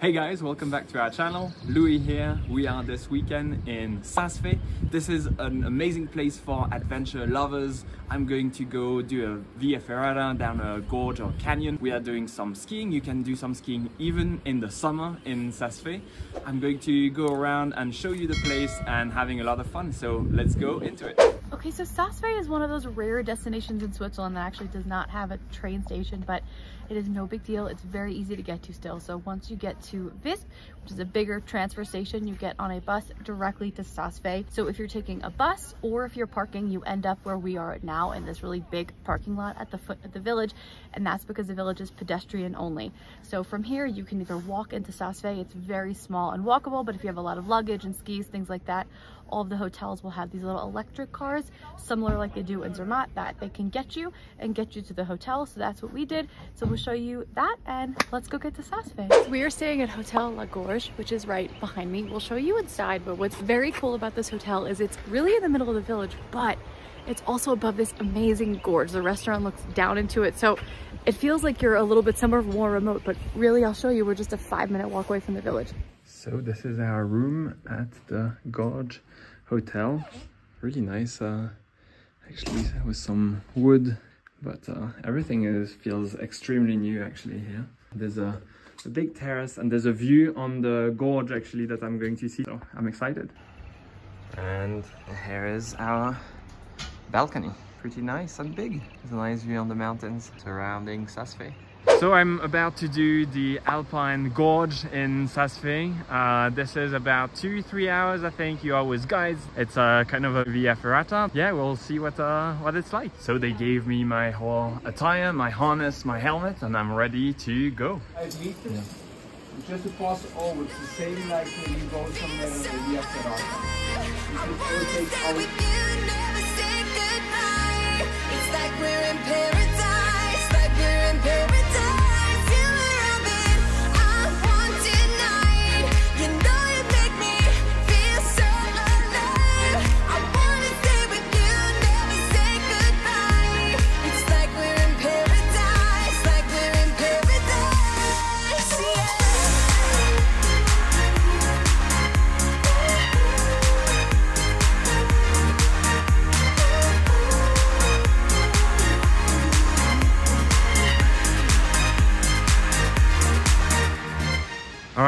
Hey guys, welcome back to our channel. Louis here. We are this weekend in Saas-Fee. This is an amazing place for adventure lovers. I'm going to go do a via ferrata down a gorge or canyon. We are doing some skiing. You can do some skiing even in the summer in Saas-Fee. I'm going to go around and show you the place and having a lot of fun. So let's go into it. Okay, so Saas-Fee is one of those rare destinations in Switzerland that actually does not have a train station, but it is no big deal. It's very easy to get to still. So once you get to Visp, which is a bigger transfer station, you get on a bus directly to Saas-Fee. So if you're taking a bus or if you're parking, you end up where we are now in this really big parking lot at the foot of the village. And that's because the village is pedestrian only. So from here, you can either walk into Saas-Fee. It's very small and walkable, but if you have a lot of luggage and skis, things like that, all of the hotels will have these little electric cars, similar like they do in Zermatt, that they can get you and get you to the hotel. So that's what we did. So we'll show you that and let's go get to Saas-Fee. We are staying at Hotel La Gorge, which is right behind me. We'll show you inside, but what's very cool about this hotel is it's really in the middle of the village, but it's also above this amazing gorge. The restaurant looks down into it. So it feels like you're a little bit somewhere more remote, but really I'll show you, we're just a five minute walk away from the village. So this is our room at the Gorge Hotel. Really nice, uh, actually with some wood, but uh, everything is feels extremely new actually here. There's a, a big terrace and there's a view on the gorge actually that I'm going to see, so I'm excited. And here is our balcony. Pretty nice and big. There's a nice view on the mountains surrounding Saas-Fee. So I'm about to do the Alpine Gorge in Saas-Fee. Uh, this is about two, three hours, I think. You are with guides. It's a kind of a via ferrata. Yeah, we'll see what uh, what it's like. So they gave me my whole attire, my harness, my helmet, and I'm ready to go. Yeah. Just to pass over, it's the same like when you go somewhere on the via ferrata.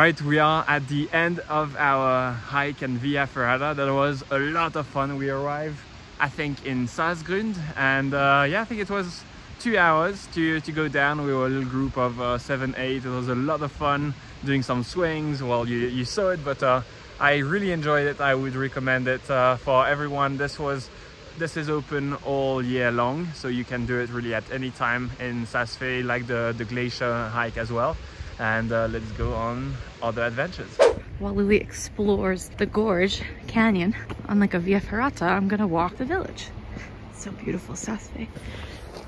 Right, we are at the end of our hike and Via Ferrata. That was a lot of fun. We arrived, I think, in Saas-Grund, and uh, yeah, I think it was two hours to, to go down. We were a little group of uh, seven, eight. It was a lot of fun doing some swings. Well, you, you saw it, but uh, I really enjoyed it. I would recommend it uh, for everyone. This was this is open all year long, so you can do it really at any time in Saas-Fee, like the, the glacier hike as well and uh, let's go on other adventures. While Louis explores the gorge canyon on like a via ferrata, I'm gonna walk the village. so beautiful, Saas-Fee.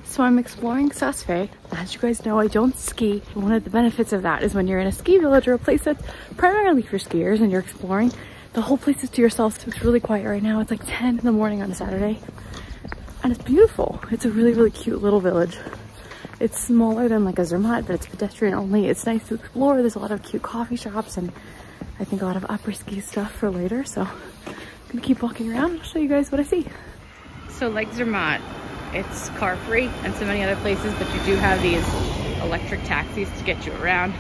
So I'm exploring Saas-Fee. As you guys know, I don't ski. One of the benefits of that is when you're in a ski village or a place that's primarily for skiers and you're exploring, the whole place is to yourself. So it's really quiet right now. It's like 10 in the morning on a Saturday. And it's beautiful. It's a really, really cute little village. It's smaller than like a Zermatt, but it's pedestrian only. It's nice to explore. There's a lot of cute coffee shops and I think a lot of upper ski stuff for later. So I'm gonna keep walking around. I'll show you guys what I see. So like Zermatt, it's car free and so many other places, but you do have these electric taxis to get you around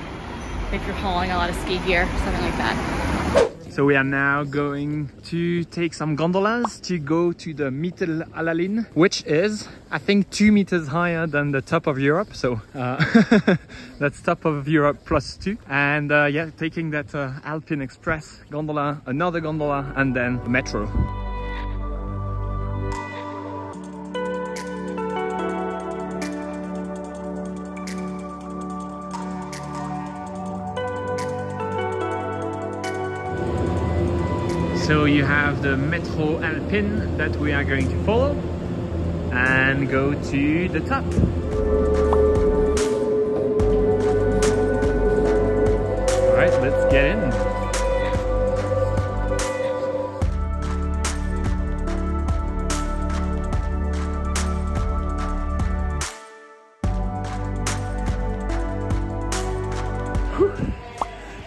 if you're hauling a lot of ski gear, something like that. So we are now going to take some gondolas to go to the Mittelallalin, which is, I think, two meters higher than the top of Europe. So uh, that's top of Europe plus two. And uh, yeah, taking that uh, Alpine Express gondola, another gondola, and then the metro. So you have the Metro Alpin that we are going to follow and go to the top. All right, let's get in.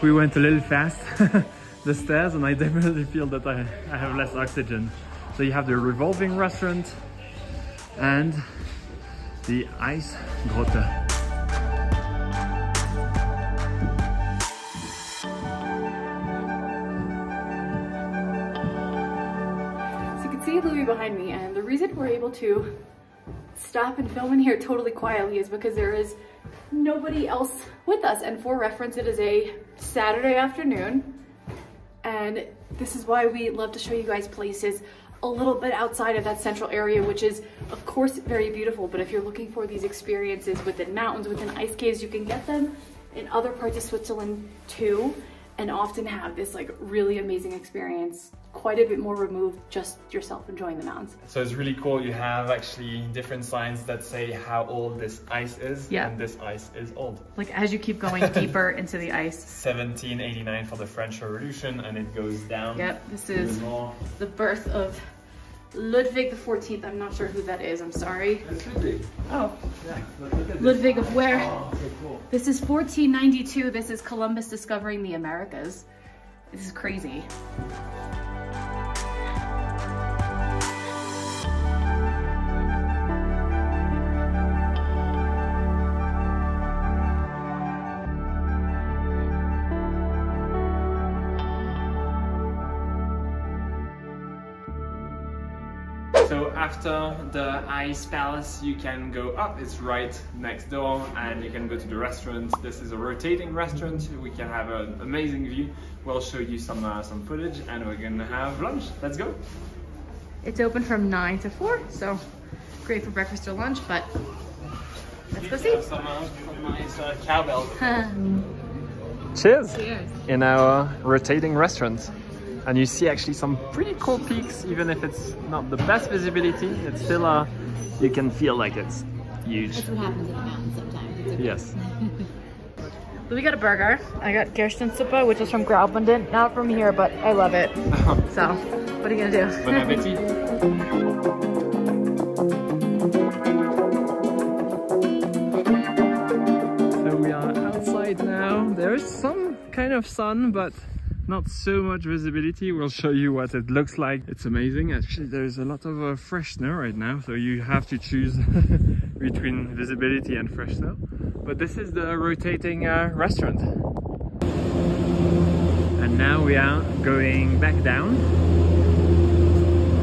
we went a little fast the stairs and I definitely feel that I, I have less oxygen. So you have the revolving restaurant and the ice grotte. So you can see Louis behind me and the reason we're able to stop and film in here totally quietly is because there is nobody else with us. And for reference, it is a Saturday afternoon. And this is why we love to show you guys places a little bit outside of that central area, which is of course very beautiful. But if you're looking for these experiences within mountains, within ice caves, you can get them in other parts of Switzerland too. And often have this like really amazing experience, quite a bit more removed, just yourself enjoying the mountains. So it's really cool. You have actually different signs that say how old this ice is. Yeah. And this ice is old. Like as you keep going deeper into the ice. 1789 for the French Revolution and it goes down. Yep, this is more. the birth of Ludwig XIV. I'm not sure who that is, I'm sorry. It's really, Oh, yeah, look, look at this. Ludwig of where? Oh, so cool. This is 1492. This is Columbus discovering the Americas. This is crazy. After the ice palace, you can go up. It's right next door, and you can go to the restaurant. This is a rotating restaurant. We can have an amazing view. We'll show you some uh, some footage, and we're gonna have lunch. Let's go. It's open from 9 to 4, so great for breakfast or lunch, but let's go see. Have some, uh, some nice uh, cowbells. Cheers. Cheers. In our rotating restaurant. And you see actually some pretty cool peaks, even if it's not the best visibility, it's still, uh, you can feel like it's huge. That's what happens in the mountains sometimes. It's okay. Yes. We got a burger. I got Gerstensuppe, which is from Graubünden. Not from here, but I love it. So, what are you gonna do? Bon appetit. So we are outside now. There is some kind of sun, but not so much visibility. We'll show you what it looks like. It's amazing. Actually, there's a lot of uh, fresh snow right now, so you have to choose between visibility and fresh snow. But this is the rotating uh, restaurant. And now we are going back down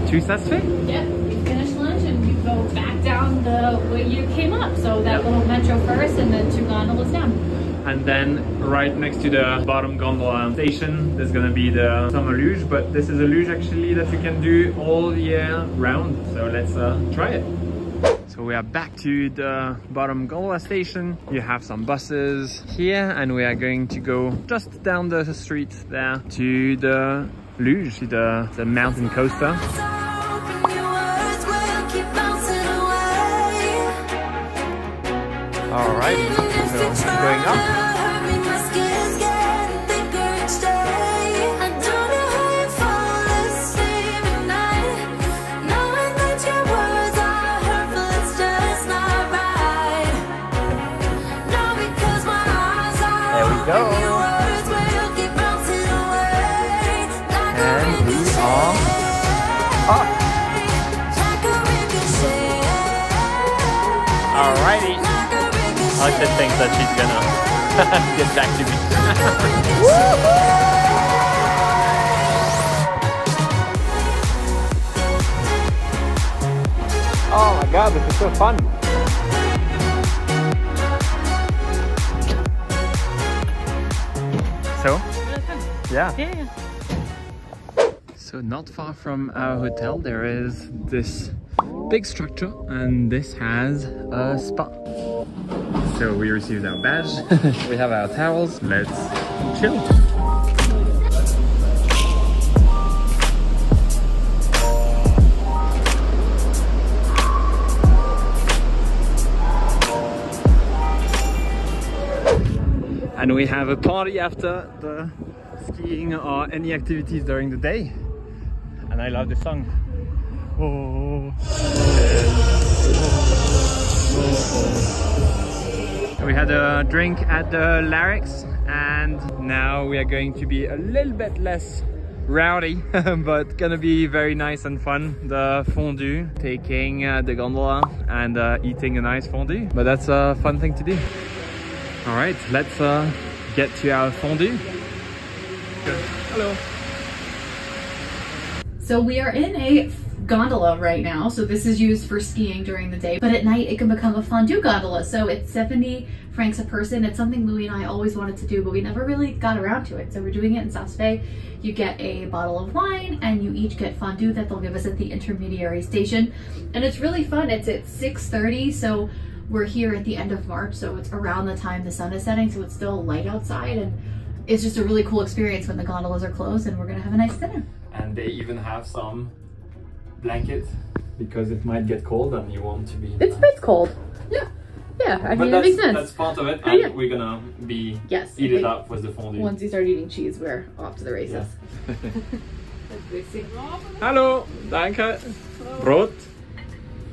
to Saas-Fee. Yep, we finished lunch and you go back down the way you came up. So that little metro first and then two gondolas down. And then right next to the bottom gondola station, there's gonna be the summer luge, but this is a luge actually that you can do all year round. So let's uh, try it. So we are back to the bottom gondola station. You have some buses here and we are going to go just down the street there to the luge, to the, the mountain coaster. Alrighty, so going up. Alexis thinks that she's gonna get back to me. Oh my god, this is so fun. So, yeah. Yeah. So not far from our hotel there is this big structure and this has a spa. So we received our badge, we have our towels, let's chill. And we have a party after the skiing or any activities during the day. And I love the song. Oh. We had a drink at the Larix and now we are going to be a little bit less rowdy but gonna be very nice and fun. The fondue taking uh, the gondola and uh, eating a nice fondue but that's a fun thing to do. All right let's uh, get to our fondue. Hello. So we are in a gondola right now. So this is used for skiing during the day, but at night it can become a fondue gondola. So it's 70 francs a person. It's something Louis and I always wanted to do, but we never really got around to it. So we're doing it in Saas-Fee. You get a bottle of wine and you each get fondue that they'll give us at the intermediary station. And it's really fun. It's at 6.30. So we're here at the end of March. So it's around the time the sun is setting. So it's still light outside and it's just a really cool experience when the gondolas are closed and we're gonna have a nice dinner. and they even have some blankets because it might get cold and you want to be It's the- it's cold. Yeah. Yeah, I but mean, it makes sense. that's part of it Oh, and yeah. we're gonna be Yes. eat it up with the fondue Once you start eating cheese, we're off to the races. Hello, danke. Brot.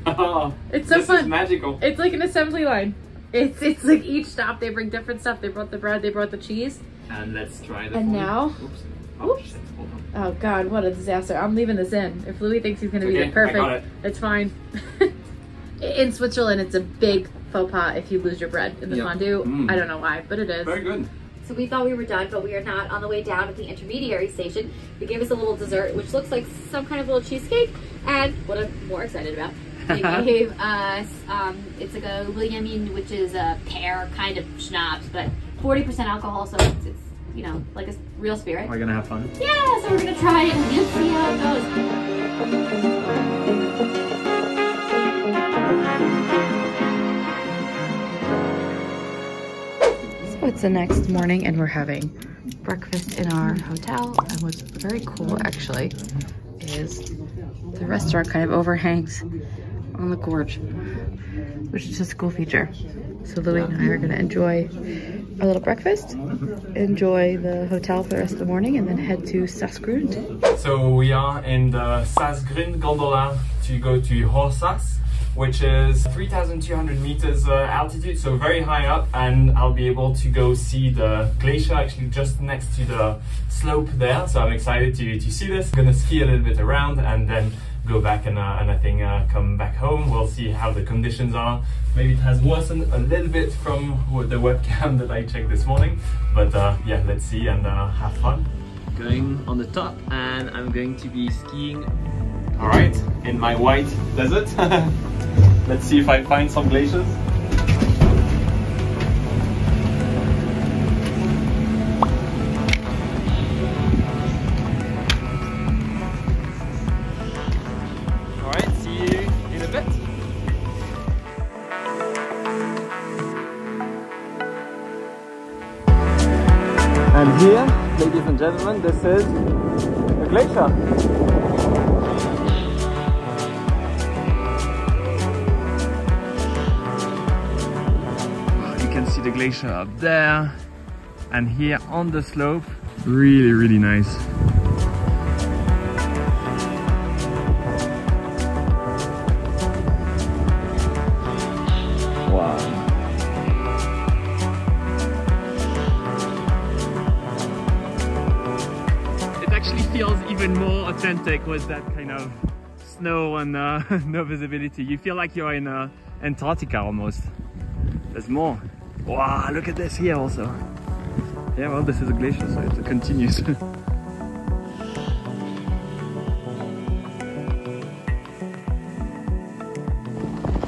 It's so this is fun. magical. It's like an assembly line. It's it's like each stop they bring different stuff. They brought the bread, they brought the cheese. And let's try the And fondue. now- Oops. Oh, Oops. shit, hold on. Oh god, what a disaster. I'm leaving this in. If Louis thinks he's gonna It's eat okay, perfect, I got it. it's fine. in Switzerland it's a big faux pas if you lose your bread in the Yeah. fondue. Mm. I don't know why, but it is. Very good. So we thought we were done, but we are not. On the way down at the intermediary station, they gave us a little dessert, which looks like some kind of little cheesecake. And what I'm more excited about, they gave us, um, it's like a Williamine, which is a pear kind of schnapps, but 40% alcohol, so it's, it's you know, like a real spirit. We're gonna have fun. Yeah, so we're gonna try it and see how it goes. So it's the next morning and we're having breakfast in our hotel. And what's very cool actually is the restaurant kind of overhangs on the gorge, which is just a cool feature. So Louis and I are gonna enjoy our little breakfast, enjoy the hotel for the rest of the morning, and then head to Saas-Grund. So we are in the Saas-Grund gondola to go to Hohsaas, which is 3,200 meters uh, altitude, so very high up, and I'll be able to go see the glacier actually just next to the slope there. So I'm excited to, to see this. gonna ski a little bit around and then go back and, uh, and I think uh, come back home. We'll see how the conditions are. Maybe it has worsened a little bit from the webcam that I checked this morning, but uh, yeah, let's see and uh, have fun. Going on the top and I'm going to be skiing. All right in my white desert. Let's see if I find some glaciers and this is the glacier You can see the glacier up there and here on the slope. Really, really nice. Actually feels even more authentic with that kind of snow and uh, no visibility. You feel like you're in uh, Antarctica almost. There's more. Wow, look at this here also. Yeah, well, this is a glacier, so it continues.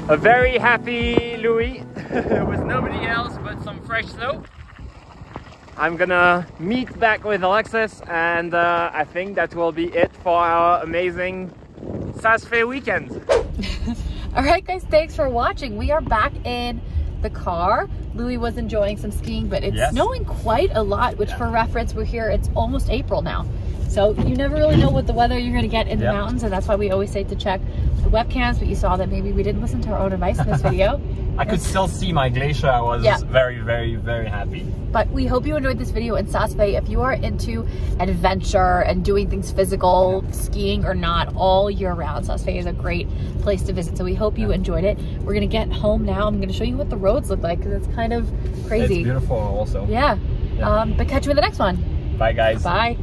a very happy Louis with nobody else but some fresh snow. I'm gonna meet back with Alexis and uh, I think that will be it for our amazing Saas-Fee weekend. All right, guys, thanks for watching. We are back in the car. Louis was enjoying some skiing, but it's Yes. snowing quite a lot, which for reference, we're here, it's almost April now. So you never really know what the weather you're gonna get in the mountains, and that's why we always say to check the webcams, but you saw that maybe we didn't listen to our own advice in this video. I could still see my glacier. I was Yeah. very, very, very happy. But we hope you enjoyed this video in Saas-Fee. If you are into adventure and doing things physical, skiing or not, all year round, Saas-Fee is a great place to visit. So we hope you enjoyed it. We're gonna get home now. I'm gonna show you what the roads look like because it's kind of crazy. It's beautiful also. Yeah. Um, but catch you in the next one. Bye, guys. Bye.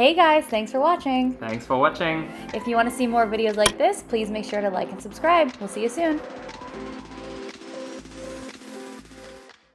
Hey guys, thanks for watching. Thanks for watching. If you want to see more videos like this, please make sure to like and subscribe. We'll see you soon.